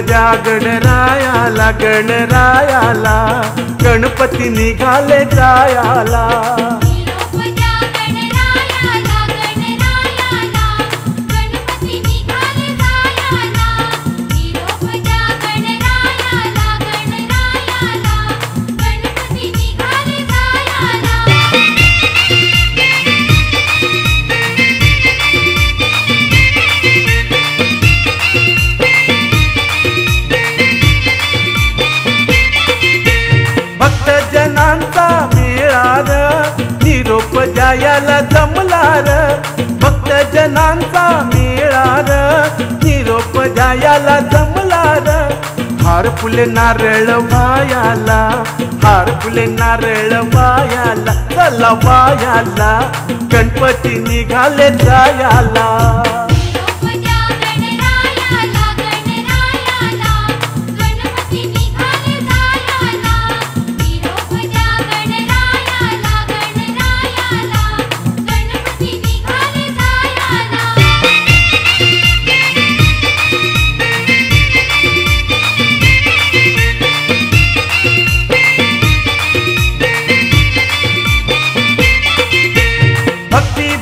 द्या गणरायाला गणरायाला गणपती निघाले जायाला. निरोप जमलार भक्त जनांचा मेळार. निरोप जायाला जमलार. हार फुले नारळ वायाला हार फुले नारळ वायाला चला वायाला गणपती निघाले जायाला.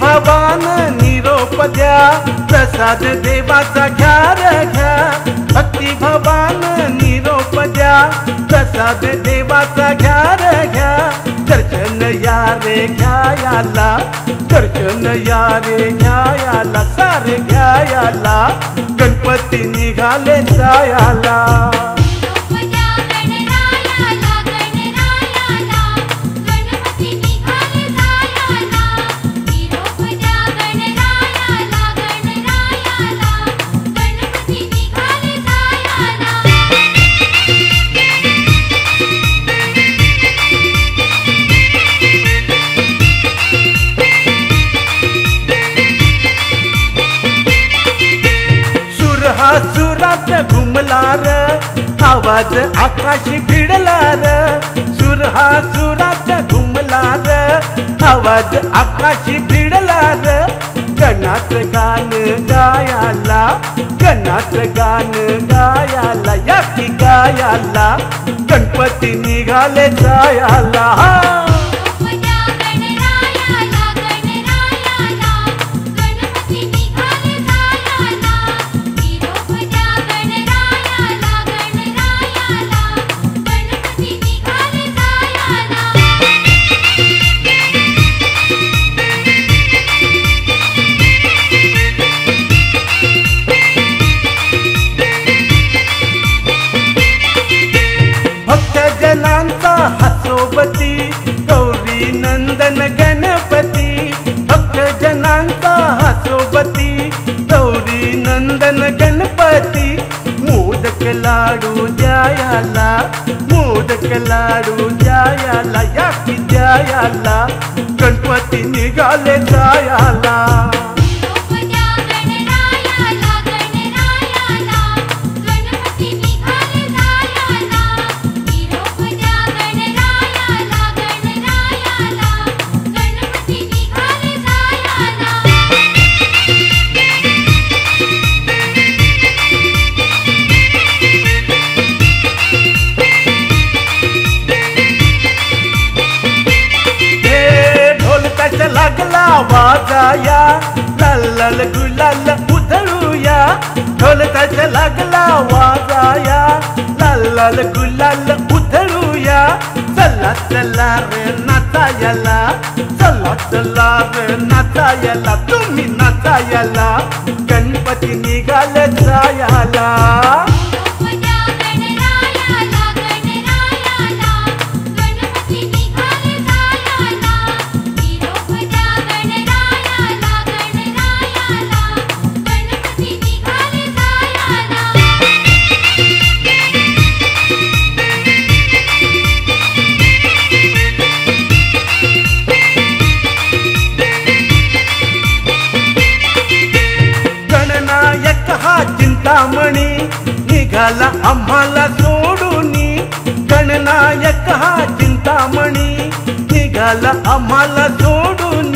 भवान निरोप द्या. प्रसाद देवाचा घ्या घ्या. भक्ती भवान निरोप द्या. प्रसाद देवाचा घ्या रे घ्या. दर्शन या रे घ्यायाला. दर्शन या रे घ्यायाला. सारे घ्यायाला. गणपती निघाले जायाला. आवाज आकाशी भिडला र सुर हा सुरात घुमला र आवाज आकाशी भिडला र गणात गाण गायाला गणात गाण गायाला या की गायाला गणपती निघाले जायाला. गण गणपती भक्त जनांचा हसोबती गौरी नंदन गणपती. मोदक लाडू द्यायाला मोदक लाडू द्यायाला या की द्यायाला गणपती निघाले जायाला. वाजाया लाल लाल गुलाल उधळूया. ढोलकाच्या लागला वाजाया लाल लाल गुलाल उधळूया. चला चला रे नाचायला. चला चला रे नाचायला. तुम्ही नाचायला. गणपती निघाले जायला. झाला आम्हाला सोडून. गणनायक हा चिंतामणी. निघाला आम्हाला सोडून.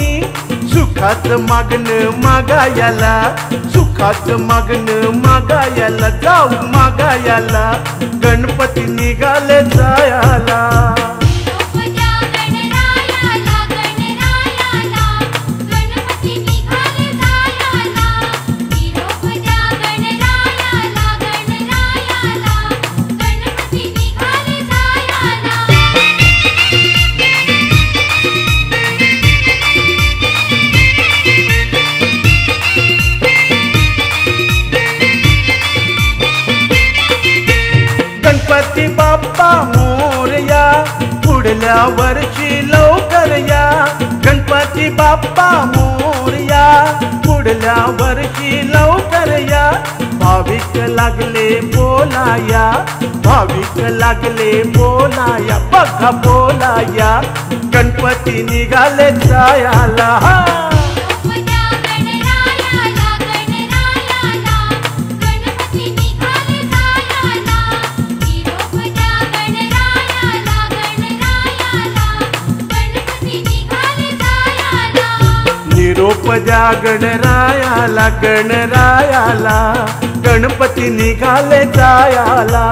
सुखात मागणं मागायला. सुखात मागण मागणं मागायला. जाऊ मागायला. गणपती निघाले जाया. पुढल्या वर्षी लवकर या. गणपती बाप्पा मोरया पुढल्या वर्षी लवकर या. भाविक लागले बोलाया. भाविक लागले बोलाया. बघा बोलाया. गणपती निघाले जायाला. द्या गणरायाला गणरायाला गणपती निघाले जायाला.